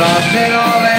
Lost in all